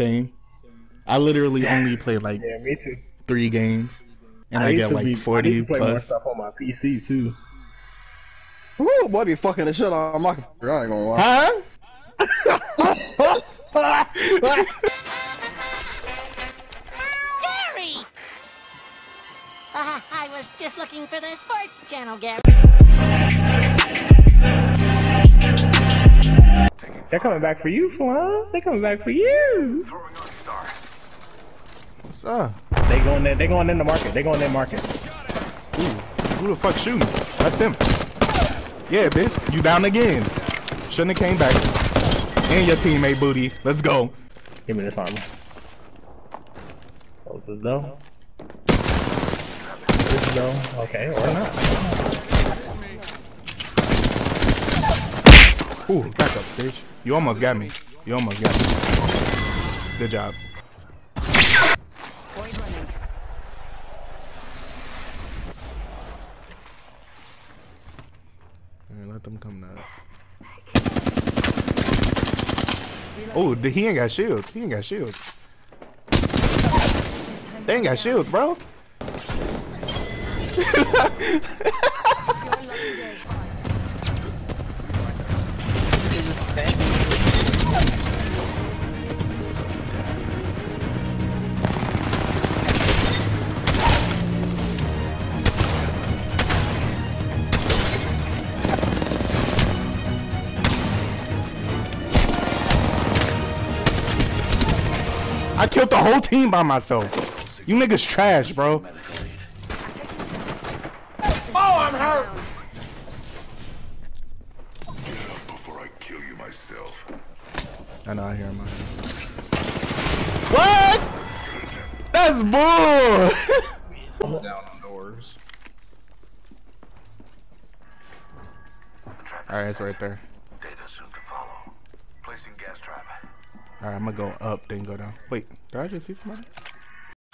Same. I literally only play like Yeah, me too. three games, and I, used get to like be- I forty used to play more stuff on my PC too. Ooh, boy, be fucking the shit out of my computer. I ain't gonna lie. Huh? Gary! Uh, I was just looking for the sports channel, Gary. They're coming back for you, Flan. They're coming back for you. What's up? They going in. They going in the market. They going in the market. Ooh, who the fuck shooting? That's them. Yeah, bitch. You down again. Shouldn't have came back. And your teammate booty. Let's go. Give me this armor. Close this door. This door. Okay, or not. Ooh, back up, bitch. You almost got me. You almost got me. Good job. Let them come to us. Oh, he ain't got shields. He ain't got shields. They ain't got shields, bro. whole team by myself. You niggas trash, bro. Oh, Before I kill you myself. I know I hear him. What? That's bull. Down on doors. Alright, it's right there. Alright, I'm gonna go up, then go down. Wait, did I just see somebody?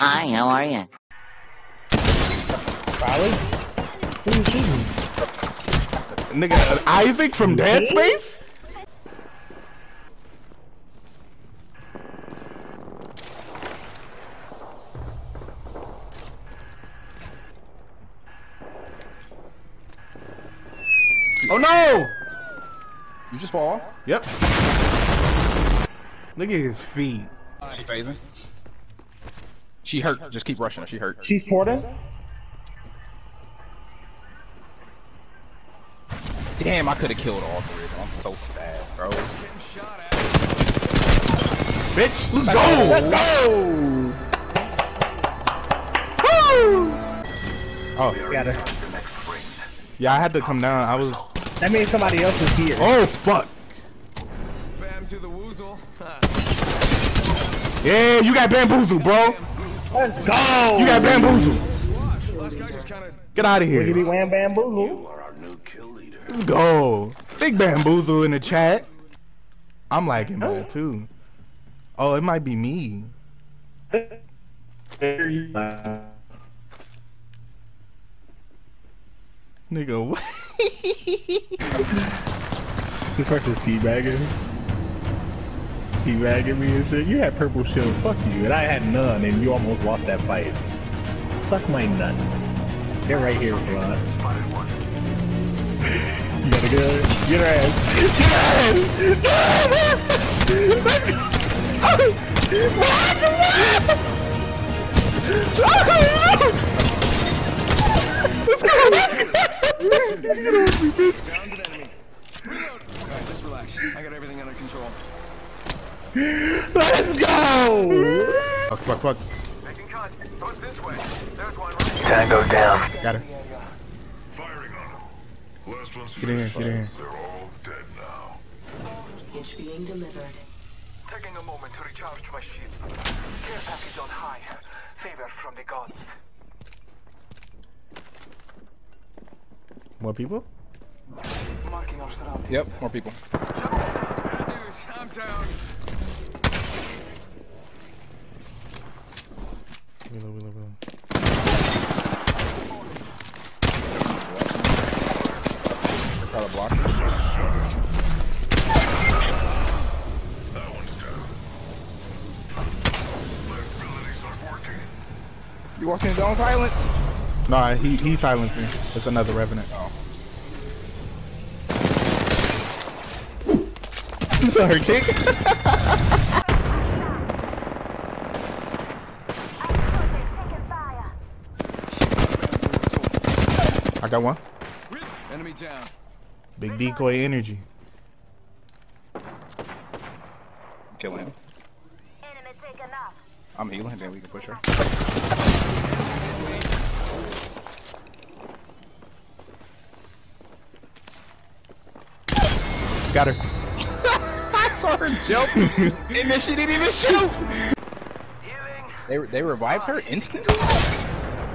Hi, how are you? Probably. Who is shooting? Nigga, Isaac from Dead Space? Oh no! You just fall. Yep. Look at his feet. She phasing. She hurt. Just keep rushing her. She hurt. She's porting. Damn, I could have killed all three of them. I'm so sad, bro. Bitch, let's go! Let's Go! Woo! Oh, Got her. The next ring. yeah, I had to come down. I was. That means somebody else is here. Oh, fuck. Bam to the woozle. Yeah, you got bamboozled, bro. Let's go! You got bamboozled. Last guy just kind of Get out of here. Would you be here. wham bamboozle? You are our new kill leader. Let's go. Big bamboozle in the chat. I'm liking that too. Oh, it might be me. Nigga, what? This person's teabagging. Teabagging me and shit. You had purple shield, fuck you. And I had none, and you almost lost that fight. Suck my nuts. They're right here, Ron. Spotted one. You gotta go. get her. Get her ass. Get just relax. I got everything under control. Let's go! Fuck, fuck, fuck. Making contact. Goes this way. There's one right Tango down. Got her. Firing on them. Last one's Get in here, get in here. They're all dead now. Message being delivered. Taking a moment to recharge my shield. Care package on high. Favor from the gods. More people? Marking our surroundings. Yep, more people. Bad news. I'm down. You in his own silence. Nah, he he silenced me. It's another revenant. Oh. Sorry, kick. I got one. Enemy down. Big decoy energy. Kill him. I'm healing, then we can push her. Got her. I saw her jump, and then she didn't even shoot. They they revived her instantly.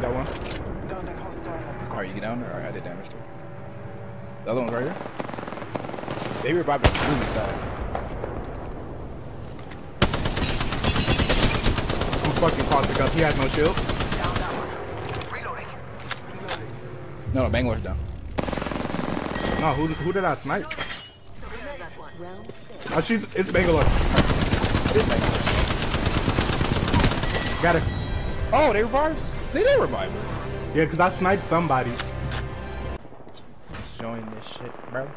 Got one. Alright, you get down there. Alright, I did damage to her. The other one's right here. They revived her really fast. I'm fucking caustic up. He has no shield. Down that one. Reloading. No, no, Bangalore's down. No, who who did I snipe? Oh, she's it's Bangalore. Got her. Oh, they revived. They did revive her. Yeah, cause I sniped somebody. Let's join this shit, bro.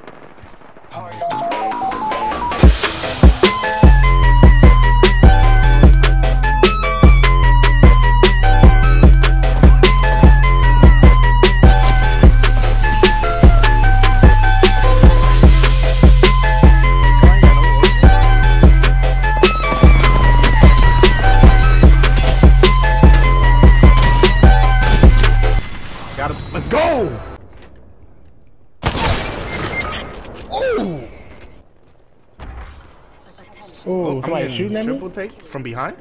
Shooting at me triple take from behind.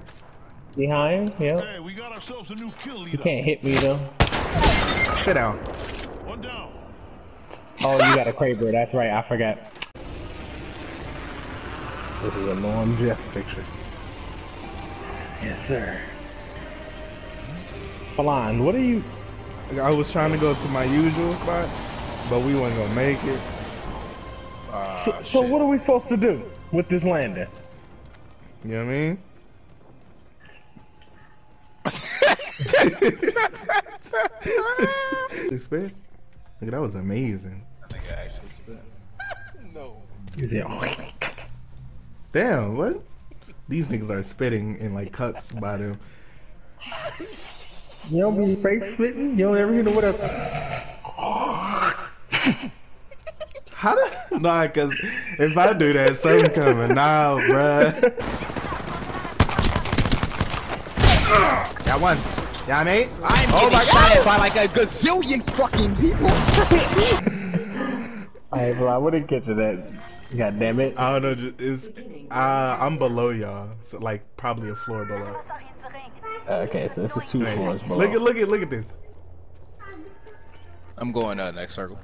behind. Yeah, Hey, we got ourselves a new kill you can't hit me though. Sit down. One down. Oh, you got a Kraber. That's right. I forgot. This is a Norm Jeff picture. Yes, sir. Falon, what are you? I was trying to go to my usual spot, but we weren't gonna make it. uh, So shit. what are we supposed to do with this landing? You know what I mean? They spit? Look, that was amazing. I think I actually spit. no. Is it? Damn, what? These niggas are spitting in like cups by them. You don't be fake spitting. You don't ever hear the what else? How do? Nah, cause if I do that, something coming out, bruh. Got one. Yeah, mate. I'm Oh getting my shot God. at by like a gazillion fucking people. Hey, bro, I wouldn't get to that. God damn it. I don't know. It's, uh, I'm below y'all, so like probably a floor below. Okay, so this is two Hey, floors below. look at look at look at this. I'm going uh next circle.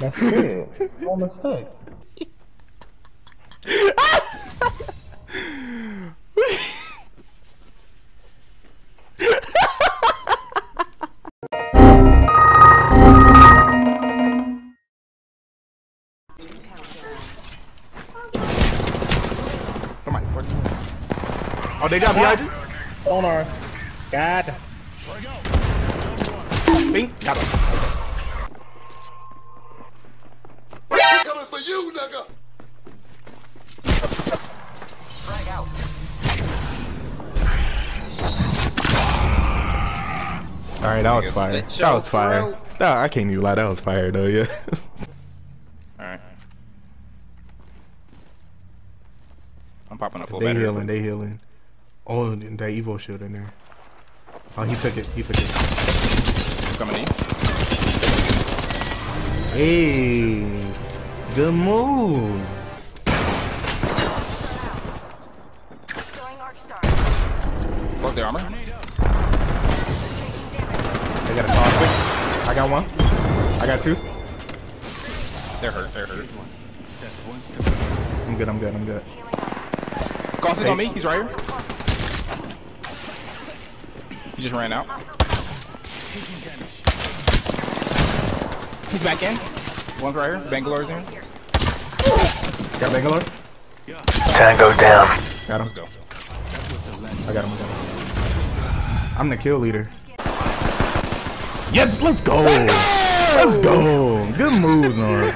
That's it. No mistake. Somebody fucking. Oh, they got behind you. Sonar. God. Bing. Got him. coming for you, nigga. Frag out. All right, that was fire. That was fire. throat. Nah, I can't even lie. That was fire though. Yeah. Alright. I'm popping a full they battery. healing. They healing. Oh, and that Evo shield in there. Oh, he took it. He took it. Coming in. Hey, good move. Broke their armor. Got one. I got two. They're hurt. They're hurt. I'm good. I'm good. I'm good. Caustic on me. He's right here. He just ran out. He's back in. One's right here. Bangalore's in. Got Bangalore. Tango down. Got him. Let's go. I got him. I got him. I'm the kill leader. Yes, let's go. Let's go. Good moves, Nora.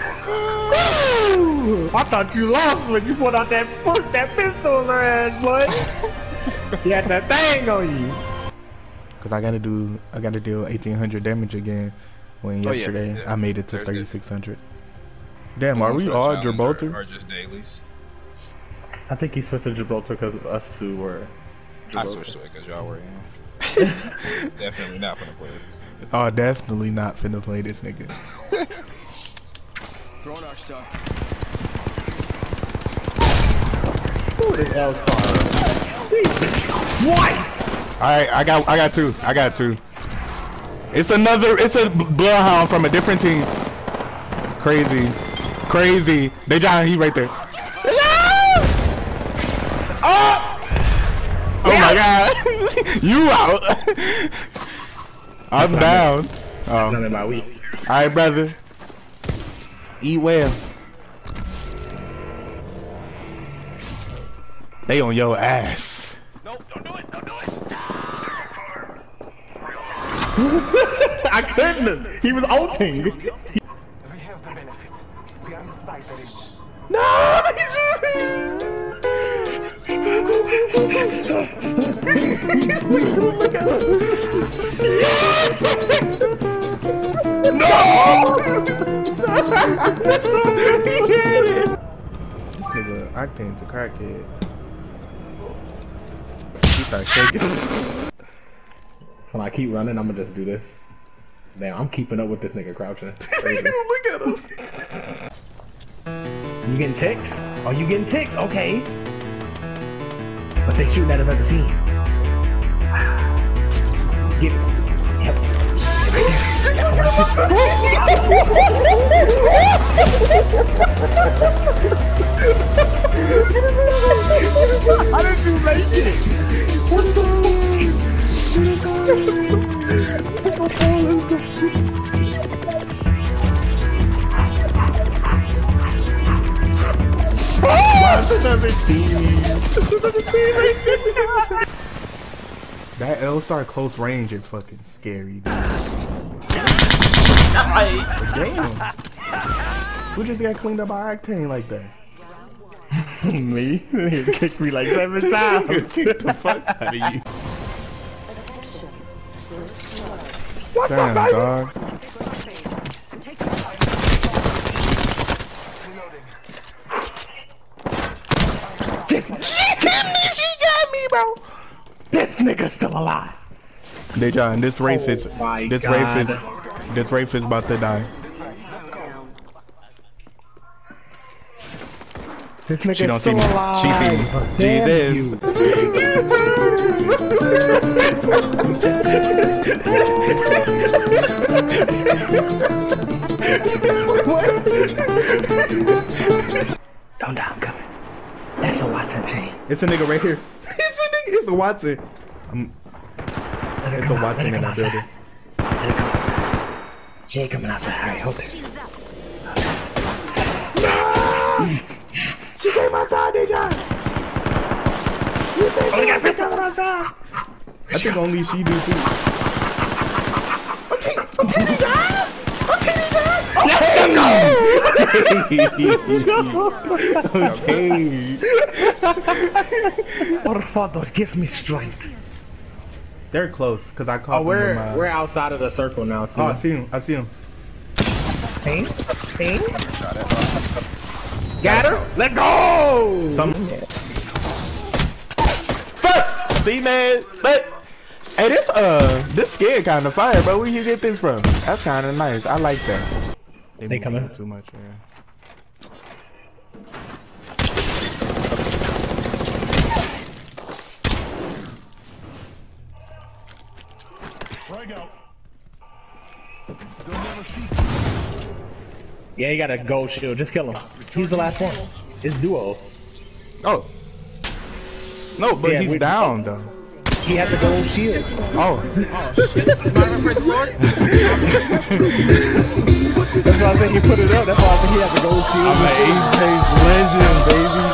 I thought you lost when you put out that push that pistol on her ass, boy. you had that thing on you. Cause I gotta do, I gotta deal 1800 damage again. When Oh, yesterday yeah. I made it to 3600. Damn, are we all Gibraltar? Are, are just dailies. I think he switched to Gibraltar because us two were. I switched to it because y'all were in. Definitely not gonna play this. Oh, definitely not finna play this nigga. Throwing arc star. Who is L Star? Twice! Alright, I got I got two. I got two. It's another it's a bloodhound from a different team. Crazy. Crazy. They John, he right there. My god. you out. I'm down. None Oh. of my week. Alright, brother. Eat well. They on your ass. Nope, don't do it, don't do it. I couldn't. He was ulting. We have the benefit. We are inside the ring. This nigga Octane's a crackhead. He started shaking. When I keep running, I'm gonna just do this. Damn, I'm keeping up with this nigga crouching. Look at him. you getting ticks? Oh, you getting ticks? Okay. But they shooting at another team. How did you make it? What the That L star close range is fucking scary, dude. Damn. Who just got cleaned up by Octane like that? Me? He kicked me like seven times. Get the fuck out of you. What's Damn, up, baby? dog. She got me, she got me, bro. This nigga's still alive. Dejan, this race is Oh my this God. race is this race is about to die. This nigga's She don't see still me. alive. She see me. Damn Jesus. Don't die, I'm coming. That's a Wattson chain. It's a nigga right here. It's a nigga. It's a Wattson. I'm, Let it's a Wattson in come that building. outside. Let her come outside. She ain't coming outside. Alright, hold it. She came outside, Dejan. You said Oh, we got a pistol outside. I think only she do too. okay. Por favor, give me strength. They're close because I caught Oh, we're them. my- we're outside of the circle now too. Oh, I see him. I see him. Ping, ping. Got her. Let's go. Some. Fuck. See, man. But hey, this uh, this scared kind of fire, bro. Where you get this from? That's kind of nice. I like that. They moving coming. Too much, yeah. Frag out. They'll never shoot. Yeah, he got a gold shield. Just kill him. He's the last one. It's duo. Oh. No, but Yeah, he's down though. He has a gold shield. Oh. oh That's why I said he put it up. That's why I said he has a gold shield. I'm an Apex legend.